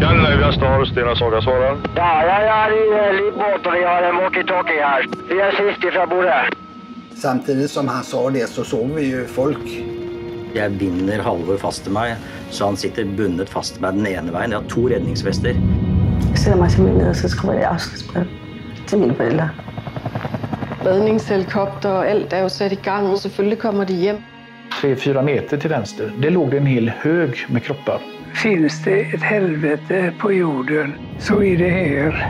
Scandinavian Øyvind Stena Saga svarar. Ja, jeg er i livbåt, og vi har en walkietalkie her. Vi er sist fra bordet. Samtidig som han sa det, så så vi jo folk. Jeg binder Halvor fast til meg, så han sitter bundet fast til meg den ene veien. Jeg har to redningsvester. Jeg sætter mig simpelthen ned, og så skriver jeg afskedsbrev til mine forældre. Redningshelikopter og alt er jo satt i gang, og selvfølgelig kommer de hjem. Tre-fyra meter til venstre, det lå det en hel høg med kropper. Finns det et helvete på jorden så er det här.